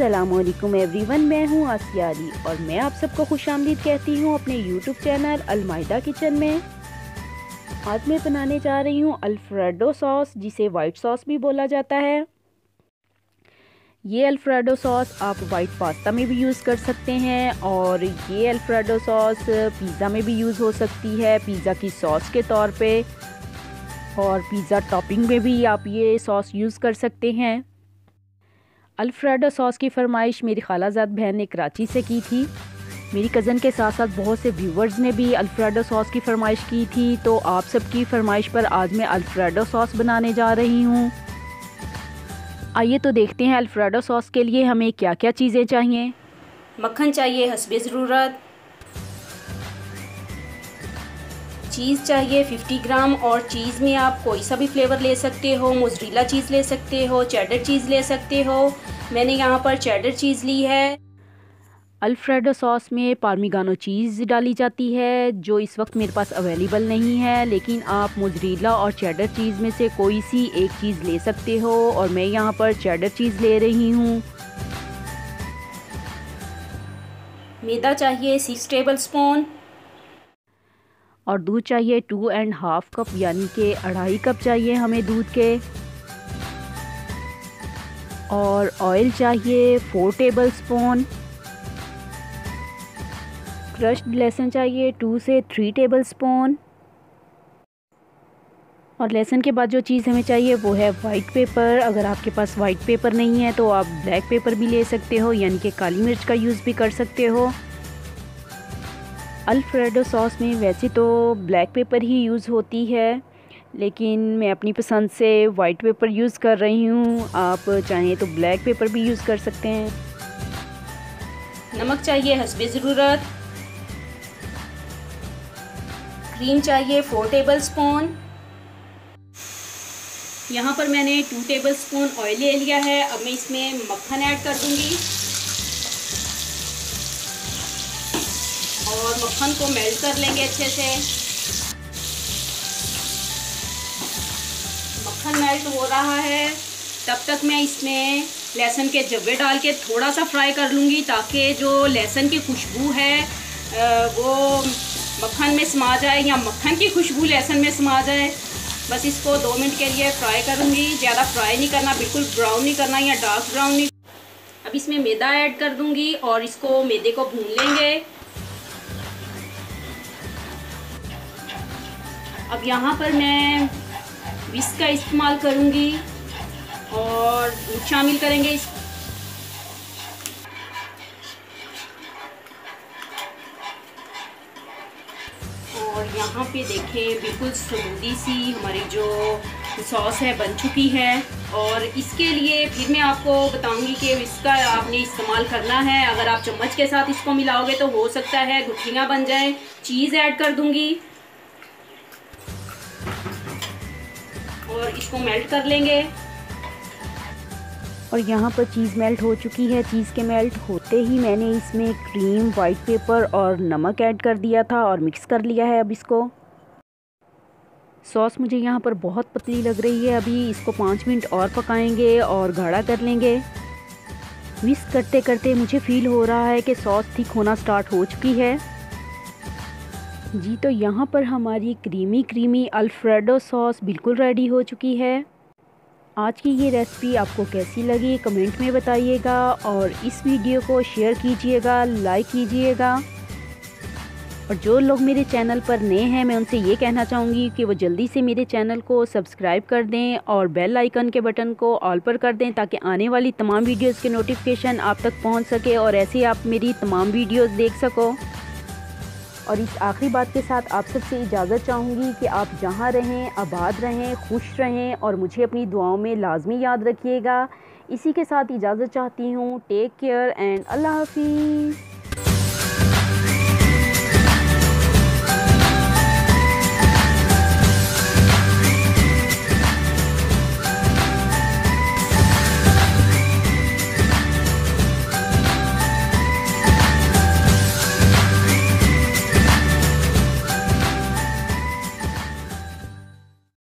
असलकुम एवरीवन मैं हूँ आसियारी और मैं आप सबको खुश आमदीद कहती हूँ अपने यूट्यूब चैनल अलमाइदा किचन में। आज मैं बनाने जा रही हूँ अल्फ्रेडो सॉस, जिसे वाइट सॉस भी बोला जाता है। ये अल्फ्रेडो सॉस आप वाइट पास्ता में भी यूज़ कर सकते हैं और ये अल्फ्रेडो सॉस पिज़्ज़ा में भी यूज़ हो सकती है पिज़्ज़ा की सॉस के तौर पे। और पिज़्ज़ा टॉपिंग में भी आप ये सॉस यूज़ कर सकते हैं। अल्फ्रेडो सॉस की फरमाइश मेरी खालाजाद बहन ने कराची से की थी। मेरी कज़न के साथ साथ बहुत से व्यूवर्स ने भी अल्फ्रेडो सॉस की फरमाइश की थी। तो आप सबकी फरमाइश पर आज मैं अल्फ्रेडो सॉस बनाने जा रही हूँ। आइए तो देखते हैं अल्फ्रेडो सॉस के लिए हमें क्या क्या चीज़ें चाहिए। मक्खन चाहिए, हसब ज़रूरत चीज़ चाहिए 50 ग्राम और चीज़ में आप कोई सा भी फ्लेवर ले सकते हो मोजरीला चीज़ ले सकते हो चेडर चीज़ ले सकते हो। मैंने यहाँ पर चेडर चीज़ ली है। अल्फ्रेडो सॉस में पार्मिगानो चीज़ डाली जाती है जो इस वक्त मेरे पास अवेलेबल नहीं है लेकिन आप मोजरीला और चेडर चीज़ में से कोई सी एक चीज़ ले सकते हो और मैं यहाँ पर चेडर चीज़ ले रही हूँ। मैदा चाहिए सिक्स टेबल स्पून और दूध चाहिए टू एंड हाफ़ कप यानी कि अढ़ाई कप चाहिए हमें दूध के। और ऑयल चाहिए फोर टेबल स्पून क्रश्ड लहसुन चाहिए टू से थ्री टेबल स्पून और लहसुन के बाद जो चीज़ हमें चाहिए वो है वाइट पेपर अगर आपके पास वाइट पेपर नहीं है तो आप ब्लैक पेपर भी ले सकते हो, यानी कि काली मिर्च का यूज़ भी कर सकते हो। अल्फ्रेडो सॉस में वैसे तो ब्लैक पेपर ही यूज़ होती है, लेकिन मैं अपनी पसंद से वाइट पेपर यूज़ कर रही हूँ। आप चाहें तो ब्लैक पेपर भी यूज़ कर सकते हैं। नमक चाहिए हसब ज़रूरत। क्रीम चाहिए फोर टेबल स्पून यहाँ पर मैंने टू टेबल स्पून ऑयल ले लिया है। अब मैं इसमें मक्खन ऐड कर दूँगी। और मक्खन को मेल्ट कर लेंगे अच्छे से। मक्खन मेल्ट हो रहा है। तब तक मैं इसमें लहसुन के जब्बे डाल के थोड़ा सा फ्राई कर लूँगी ताकि जो लहसुन की खुशबू है वो मक्खन में समा जाए या मक्खन की खुशबू लहसुन में समा जाए। बस इसको दो मिनट के लिए फ्राई करूँगी। ज़्यादा फ्राई नहीं करना, बिल्कुल ब्राउन नहीं करना, या डार्क ब्राउन नहीं। अब इसमें मैदा ऐड कर दूँगी और इसको मैदे को भून लेंगे। अब यहाँ पर मैं विस्क का इस्तेमाल करूँगी और दूध शामिल करेंगे इस और यहाँ पे देखें, बिल्कुल समूदी सी हमारी जो सॉस है, बन चुकी है। और इसके लिए फिर मैं आपको बताऊँगी कि इसका आपने इस्तेमाल करना है। अगर आप चम्मच के साथ इसको मिलाओगे तो हो सकता है गुठलियाँ बन जाएँ। चीज़ ऐड कर दूँगी। और इसको मेल्ट कर लेंगे। और यहाँ पर चीज़ मेल्ट हो चुकी है। चीज़ के मेल्ट होते ही मैंने इसमें क्रीम वाइट पेपर और नमक ऐड कर दिया था और मिक्स कर लिया है अब इसको। सॉस मुझे यहाँ पर बहुत पतली लग रही है। अभी इसको पाँच मिनट और पकाएँगे और गाढ़ा कर लेंगे। मिक्स करते करते मुझे फील हो रहा है कि सॉस थिक होना स्टार्ट हो चुकी है। जी तो यहाँ पर हमारी क्रीमी क्रीमी अल्फ्रेडो सॉस बिल्कुल रेडी हो चुकी है। आज की ये रेसिपी आपको कैसी लगी कमेंट में बताइएगा और इस वीडियो को शेयर कीजिएगा लाइक कीजिएगा। और जो लोग मेरे चैनल पर नए हैं, मैं उनसे ये कहना चाहूँगी कि वो जल्दी से मेरे चैनल को सब्सक्राइब कर दें और बेल आइकन के बटन को ऑल पर कर दें ताकि आने वाली तमाम वीडियोस के नोटिफिकेशन आप तक पहुँच सके और ऐसे आप मेरी तमाम वीडियोस देख सको। और इस आखिरी बात के साथ आप सबसे इजाज़त चाहूँगी कि आप जहाँ रहें, आबाद रहें, खुश रहें और मुझे अपनी दुआओं में लाजमी याद रखिएगा। इसी के साथ इजाज़त चाहती हूँ। टेक केयर एंड अल्लाह हाफिज़